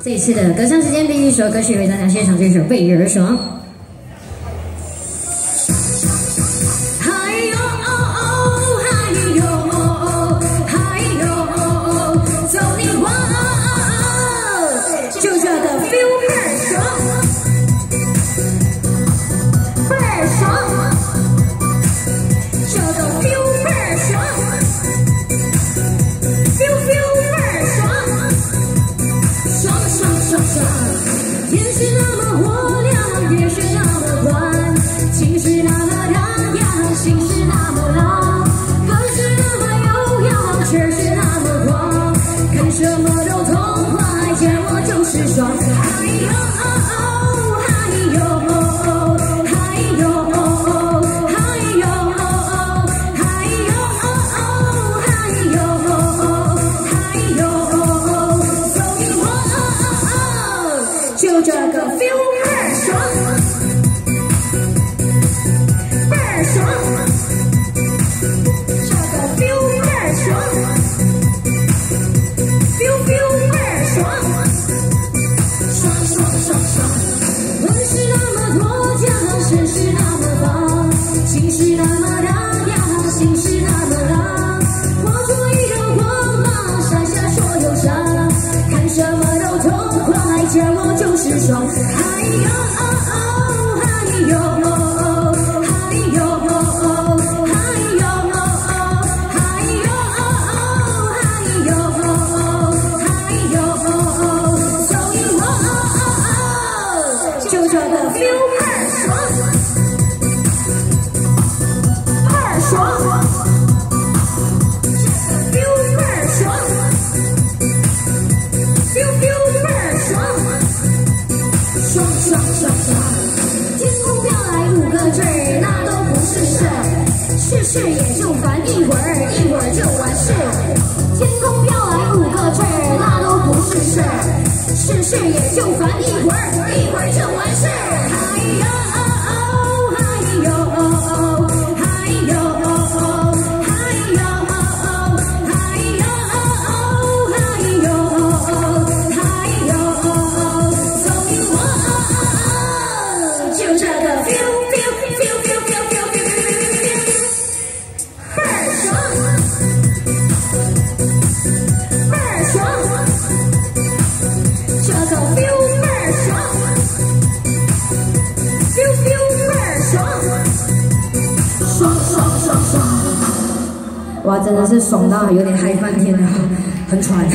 这一次的歌唱时间第一首歌曲为大家献上这首《贝儿爽》。就这个 feel 倍儿爽，倍儿爽，这个 feel 倍儿爽，feel feel 倍儿爽，爽爽爽爽。人是那么多假，世事那么棒，情是那哈咿呦哦哦哈咿呦哦哦哈咿呦哦哦哈咿呦哦哦哈咿呦哦哦哈咿呦哦哦哈咿呦哦哦哦哦就这个 feel 爽爽。天空飘来五个字儿，那都不是事儿，是事也就烦一会儿，一会儿就完事。天空飘来五个字儿，那都不是事儿，是事也就烦一会儿，一会儿就完事。哇，真的是爽到有点嗨翻天了，很喘。